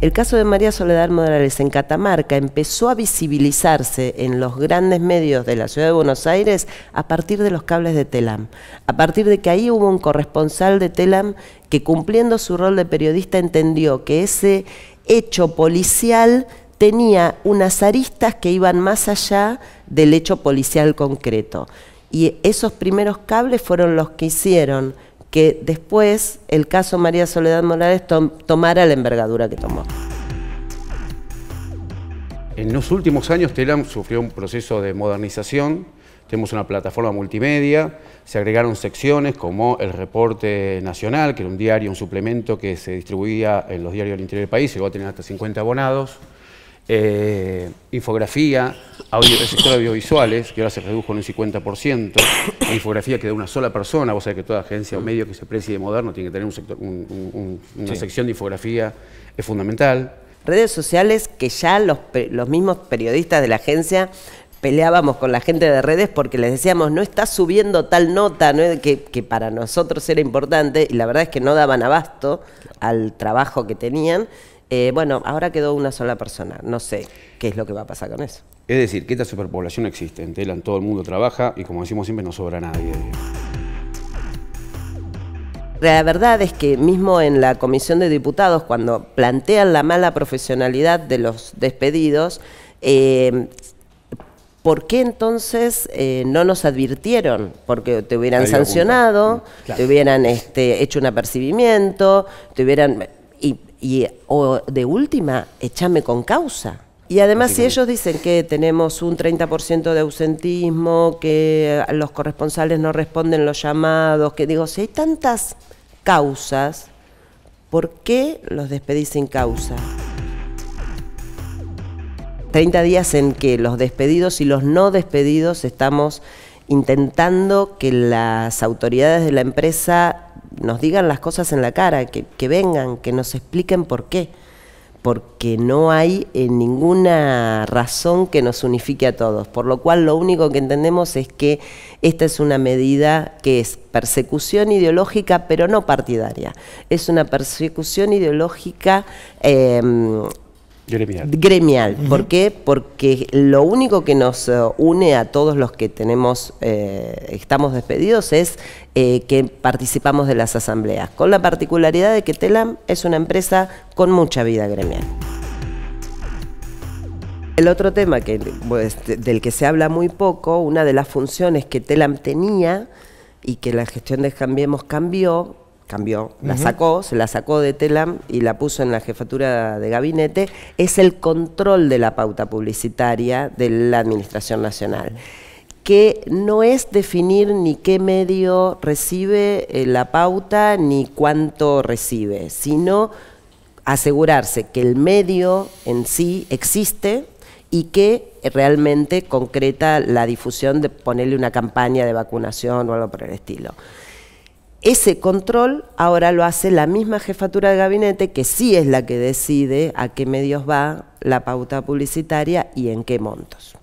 El caso de María Soledad Morales en Catamarca empezó a visibilizarse en los grandes medios de la ciudad de Buenos Aires a partir de los cables de Telam. A partir de que ahí hubo un corresponsal de Telam que cumpliendo su rol de periodista entendió que ese hecho policial tenía unas aristas que iban más allá del hecho policial concreto. Y esos primeros cables fueron los que hicieron que después el caso María Soledad Morales tomara la envergadura que tomó. En los últimos años Telam sufrió un proceso de modernización, tenemos una plataforma multimedia, se agregaron secciones como el Reporte Nacional, que era un diario, un suplemento que se distribuía en los diarios del interior del país, llegó a tener hasta 50 abonados, eh, infografía, audio, el sector audiovisuales, que ahora se redujo en un 50%, la infografía que de una sola persona, vos sabés que toda agencia o medio que se precie de moderno tiene que tener un sector, una sección de infografía, es fundamental. Redes sociales que ya los, los mismos periodistas de la agencia peleábamos con la gente de redes porque les decíamos, no está subiendo tal nota, ¿no? que, que, para nosotros era importante, y la verdad es que no daban abasto al trabajo que tenían, eh, bueno, ahora quedó una sola persona. No sé qué es lo que va a pasar con eso. Es decir, que esta superpoblación existe. En Telan todo el mundo trabaja y como decimos siempre no sobra nadie. La verdad es que mismo en la Comisión de Diputados, cuando plantean la mala profesionalidad de los despedidos, eh, ¿por qué entonces eh, no nos advirtieron? Porque te hubieran sancionado, te hubieran este, hecho un apercibimiento, te hubieran y, o de última, échame con causa. Y además, si ellos dicen que tenemos un 30% de ausentismo, que los corresponsales no responden los llamados, que digo, si hay tantas causas, ¿por qué los despedís sin causa? 30 días en que los despedidos y los no despedidos estamos intentando que las autoridades de la empresa nos digan las cosas en la cara, que, vengan, que nos expliquen por qué. Porque no hay eh, ninguna razón que nos unifique a todos. Por lo cual lo único que entendemos es que esta es una medida que es persecución ideológica, pero no partidaria. Es una persecución ideológica em, Gremial. Gremial. ¿Por qué? Porque lo único que nos eh, une a todos los que tenemos, eh, estamos despedidos es eh, que participamos de las asambleas, con la particularidad de que TELAM es una empresa con mucha vida gremial. El otro tema que, pues, del que se habla muy poco, una de las funciones que TELAM tenía y que la gestión de Cambiemos cambió, cambió, la sacó, se la sacó de Telam y la puso en la jefatura de gabinete, es el control de la pauta publicitaria de la Administración Nacional que no es definir ni qué medio recibe eh, la pauta ni cuánto recibe, sino asegurarse que el medio en sí existe y que realmente concreta la difusión de ponerle una campaña de vacunación o algo por el estilo. Ese control ahora lo hace la misma jefatura de gabinete, que sí es la que decide a qué medios va la pauta publicitaria y en qué montos.